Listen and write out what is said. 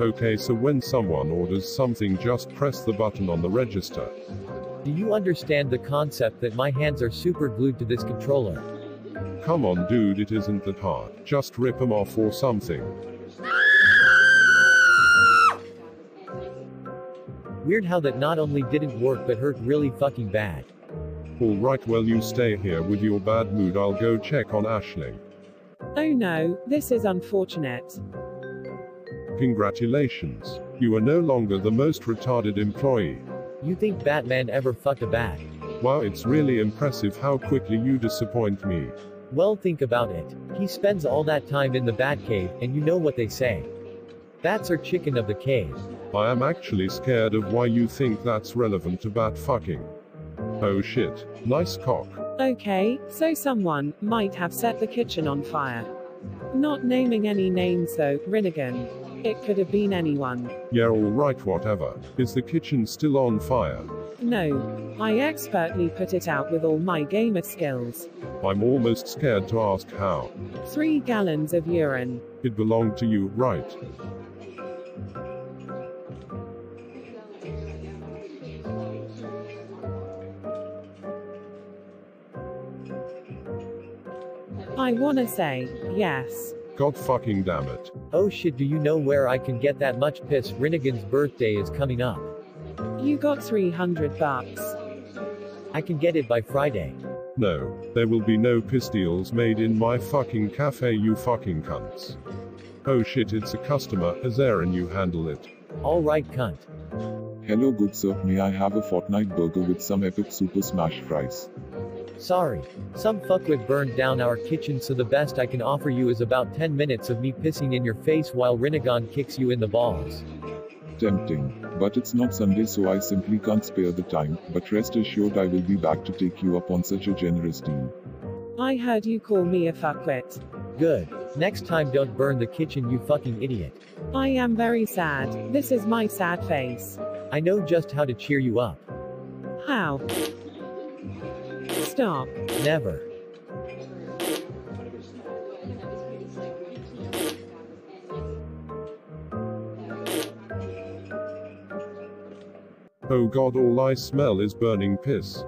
Okay, so when someone orders something, just press the button on the register. Do you understand the concept that my hands are super glued to this controller? Come on, dude, it isn't that hard. Just rip them off or something. Weird how that not only didn't work but hurt really fucking bad. Alright, well, you stay here with your bad mood, I'll go check on Ashley. Oh no, this is unfortunate. Congratulations. You are no longer the most retarded employee. You think Batman ever fucked a bat? Wow, it's really impressive how quickly you disappoint me. Well, think about it. He spends all that time in the Batcave, and you know what they say. Bats are chicken of the cave. I am actually scared of why you think that's relevant to bat fucking. Oh shit. Nice cock. Okay, so someone might have set the kitchen on fire. Not naming any names though, Rinnegan. It could have been anyone. Yeah, alright, whatever. Is the kitchen still on fire? No. I expertly put it out with all my gamer skills. I'm almost scared to ask how. Three gallons of urine. It belonged to you, right? I wanna say, yes. God fucking damn it. Oh shit, do you know where I can get that much piss? Rinnegan's birthday is coming up. You got 300 bucks. I can get it by Friday. No, there will be no piss deals made in my fucking cafe, you fucking cunts. Oh shit, it's a customer, Azarin, you handle it. Alright, cunt. Hello good sir, may I have a Fortnite burger with some epic super smash fries? Sorry. Some fuckwit burned down our kitchen so the best I can offer you is about 10 minutes of me pissing in your face while Rinnegan kicks you in the balls. Tempting. But it's not Sunday so I simply can't spare the time, but rest assured I will be back to take you up on such a generous deal. I heard you call me a fuckwit. Good. Next time don't burn the kitchen you fucking idiot. I am very sad. This is my sad face. I know just how to cheer you up. How? Stop. Never. Oh god, all I smell is burning piss.